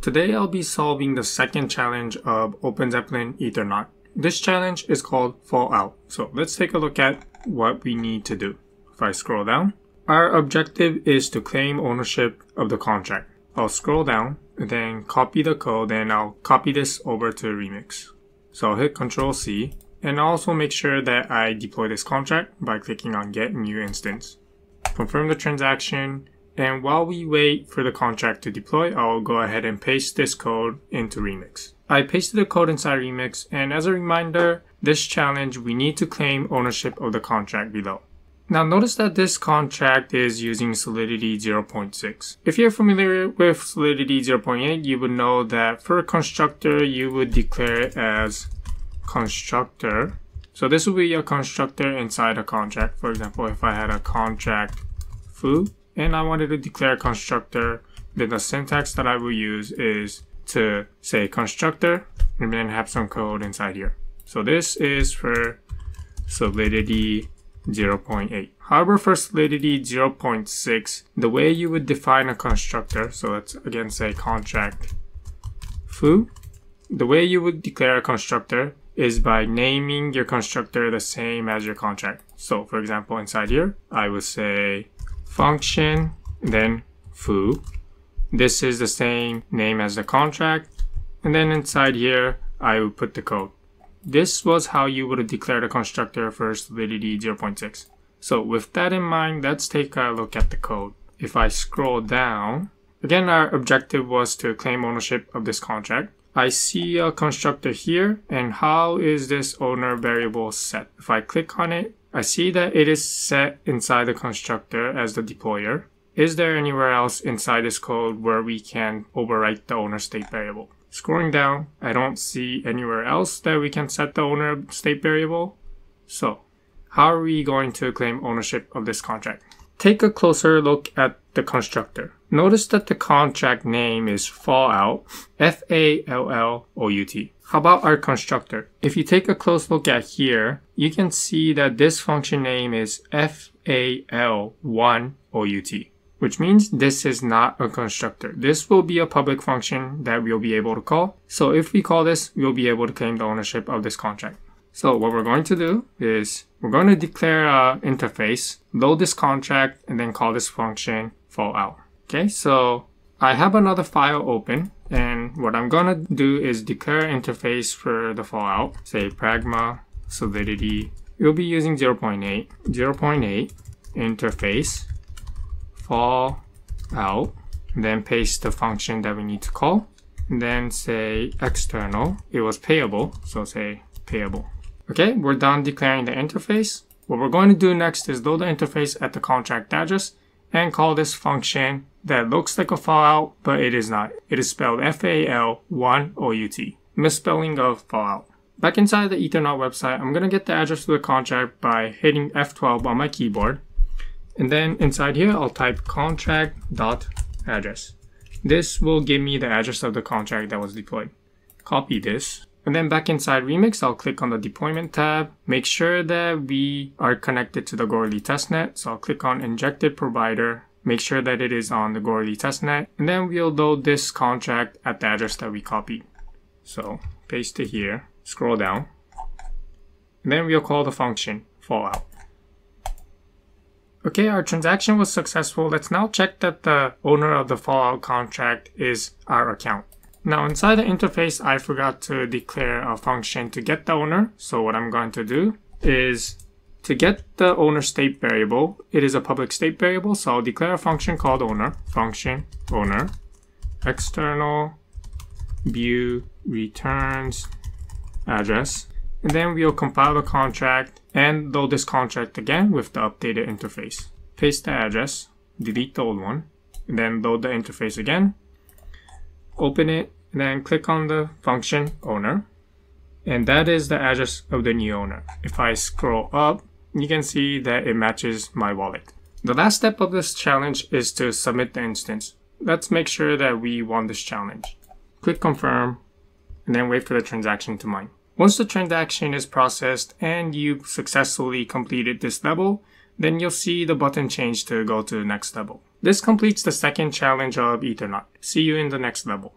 Today I'll be solving the second challenge of OpenZeppelin Ethernaut. This challenge is called Fallout. So let's take a look at what we need to do. If I scroll down, our objective is to claim ownership of the contract. I'll scroll down and then copy the code and I'll copy this over to Remix. So I'll hit Control C and also make sure that I deploy this contract by clicking on Get New Instance. Confirm the transaction and while we wait for the contract to deploy, I'll go ahead and paste this code into Remix. I pasted the code inside Remix, and as a reminder, this challenge, we need to claim ownership of the contract below. Now notice that this contract is using Solidity 0.6. If you're familiar with Solidity 0.8, you would know that for a constructor, you would declare it as constructor. So this would be a constructor inside a contract. For example, if I had a contract foo, and I wanted to declare a constructor, then the syntax that I will use is to say constructor and then have some code inside here. So this is for solidity 0.8. However, for solidity 0.6, the way you would define a constructor, so let's again say contract foo, the way you would declare a constructor is by naming your constructor the same as your contract. So for example, inside here, I would say function, then foo. This is the same name as the contract. And then inside here, I will put the code. This was how you would declared a constructor for Solidity 0.6. So with that in mind, let's take a look at the code. If I scroll down, again, our objective was to claim ownership of this contract. I see a constructor here, and how is this owner variable set? If I click on it, I see that it is set inside the constructor as the deployer. Is there anywhere else inside this code where we can overwrite the owner state variable? Scrolling down, I don't see anywhere else that we can set the owner state variable. So, how are we going to claim ownership of this contract? Take a closer look at the constructor. Notice that the contract name is fallout, F-A-L-L-O-U-T. How about our constructor? If you take a close look at here, you can see that this function name is FAL1OUT, which means this is not a constructor. This will be a public function that we'll be able to call. So if we call this, we'll be able to claim the ownership of this contract. So what we're going to do is we're going to declare a interface, load this contract, and then call this function fallout. Okay, so I have another file open and what I'm gonna do is declare interface for the fallout, say pragma solidity. We'll be using 0.8, 0.8 interface fallout, then paste the function that we need to call, then say external, it was payable, so say payable. Okay, we're done declaring the interface. What we're going to do next is load the interface at the contract address and call this function that looks like a fallout, but it is not. It is spelled F-A-L-1-O-U-T. Misspelling of fallout. Back inside the Ethernaut website, I'm gonna get the address to the contract by hitting F12 on my keyboard. And then inside here, I'll type contract.address. This will give me the address of the contract that was deployed. Copy this. And then back inside Remix, I'll click on the deployment tab. Make sure that we are connected to the Goerli testnet. So I'll click on injected provider make sure that it is on the Goerli testnet, and then we'll load this contract at the address that we copied. So paste it here, scroll down, and then we'll call the function fallout. Okay, our transaction was successful. Let's now check that the owner of the fallout contract is our account. Now inside the interface, I forgot to declare a function to get the owner. So what I'm going to do is to get the owner state variable, it is a public state variable, so I'll declare a function called owner, function owner, external view returns address, and then we'll compile the contract and load this contract again with the updated interface. Paste the address, delete the old one, and then load the interface again, open it, and then click on the function owner, and that is the address of the new owner. If I scroll up, you can see that it matches my wallet. The last step of this challenge is to submit the instance. Let's make sure that we won this challenge. Click confirm and then wait for the transaction to mine. Once the transaction is processed and you successfully completed this level, then you'll see the button change to go to the next level. This completes the second challenge of Ethernaut. See you in the next level.